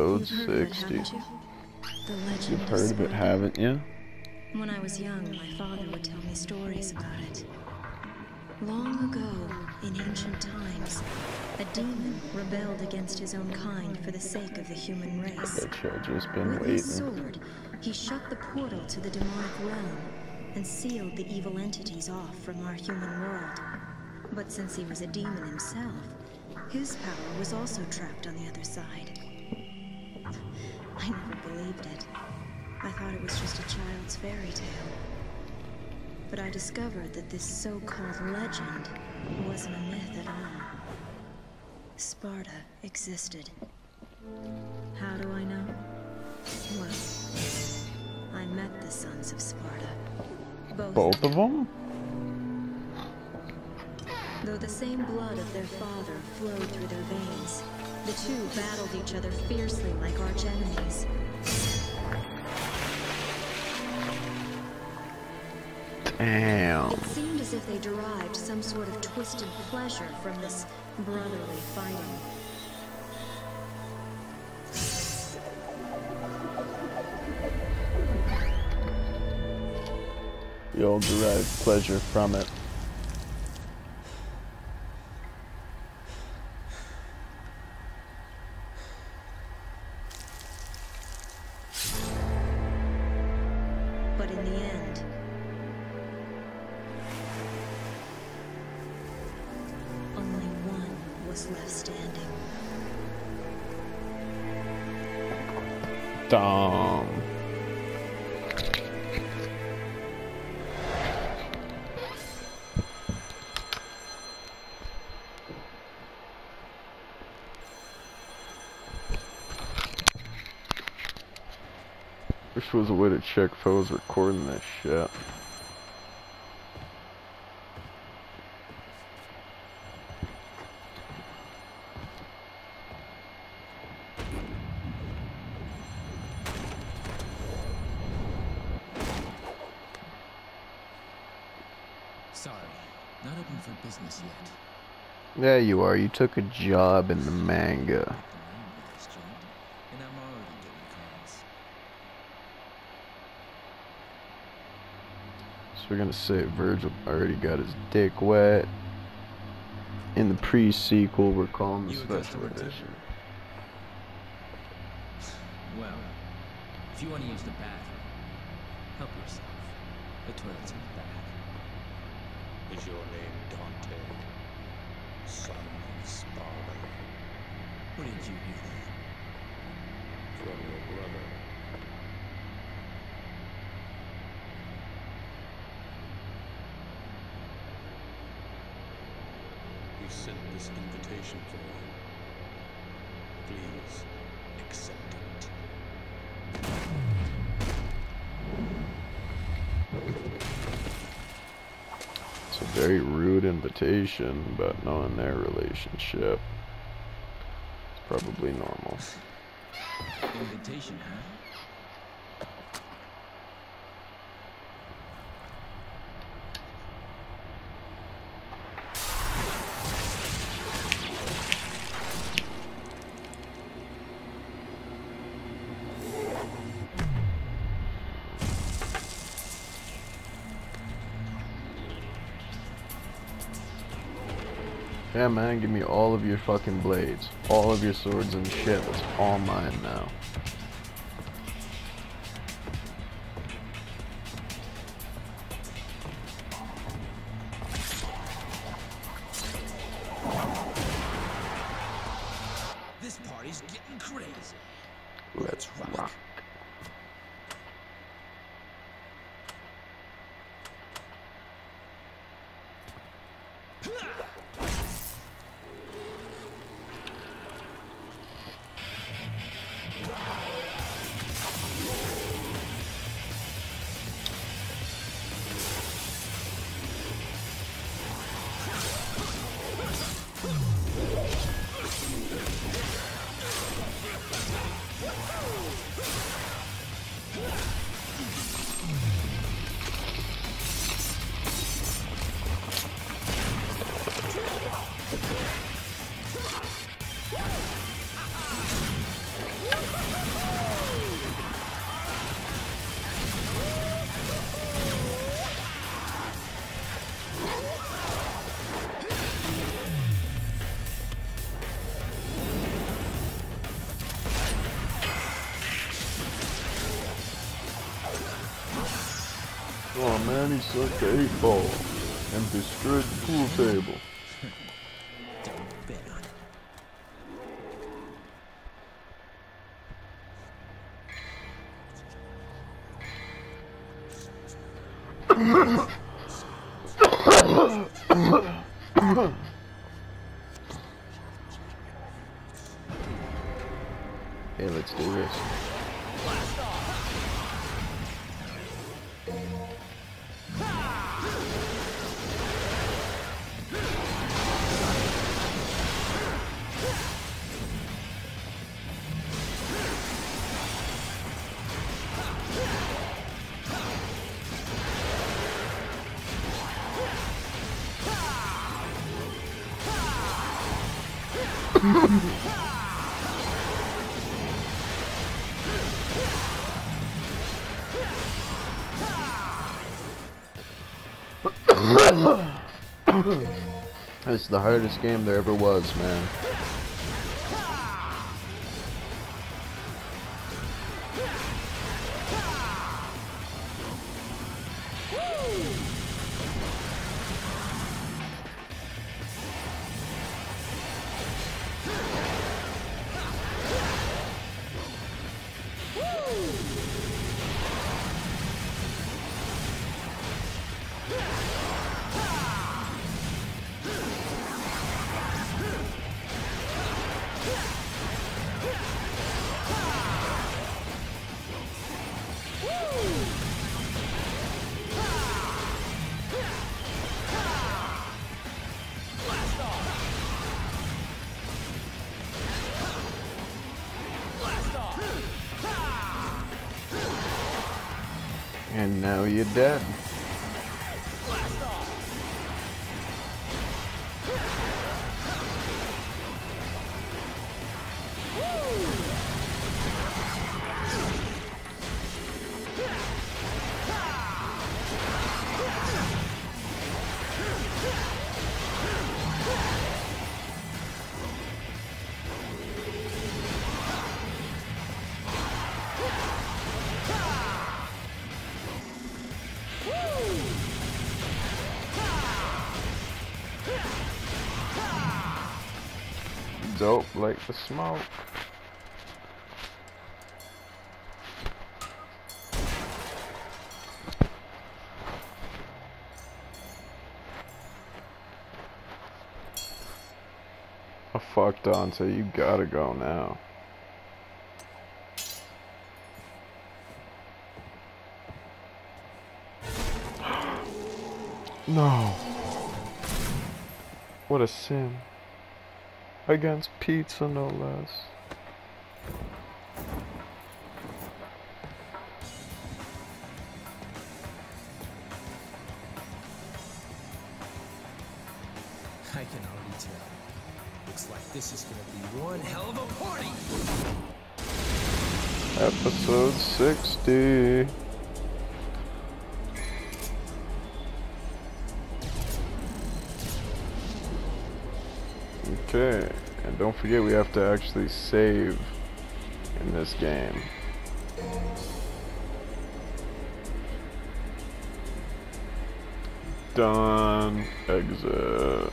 Episode You've heard of it, 60. haven't you? You've heard of it, haven't you? When I was young, my father would tell me stories about it. Long ago, in ancient times, a demon rebelled against his own kind for the sake of the human race. I've just been With his sword, he shut the portal to the demonic realm and sealed the evil entities off from our human world. But since he was a demon himself, his power was also trapped on the other side. I never believed it. I thought it was just a child's fairy tale. But I discovered that this so-called legend wasn't a myth at all. Sparta existed. How do I know? Well, I met the sons of Sparta. Both, Both of them? Though the same blood of their father flowed through their veins, the two battled each other fiercely like arch enemies. Damn. It seemed as if they derived some sort of twisted pleasure from this brotherly fighting. We all derive pleasure from it. But in the end, only one was left standing. Dom. Wish was a way to check if I was recording this shit. Sorry, not open for business yet. Yeah, you are. You took a job in the manga. The name of this joint, and I'm already getting calls. So we're gonna say Vergil already got his dick wet. In the pre-sequel, we're calling the You special edition. Well, if you want to use the bathroom, help yourself. The toilet's in the back. Is your name Dante, son of Sparta, What did you hear that? from your brother? Sent this invitation for you. Please accept it. It's a very rude invitation, but knowing their relationship, it's probably normal. Invitation, huh? Yeah, man, give me all of your fucking blades. All of your swords and shit. That's all mine now. This party's getting crazy. Let's rock. Man, he sucked the eight ball and destroyed the pool table. Don't bet on it. Hey, let's do this. It's the hardest game there ever was, man. And now you're dead. Dope like the smoke. I fucked on, so you gotta go now. no. What a sin. Against pizza, no less. I can already tell. Looks like this is gonna be one hell of a party! Episode 60. Okay, and don't forget we have to actually save in this game. Done. Exit.